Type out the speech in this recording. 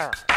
Sure.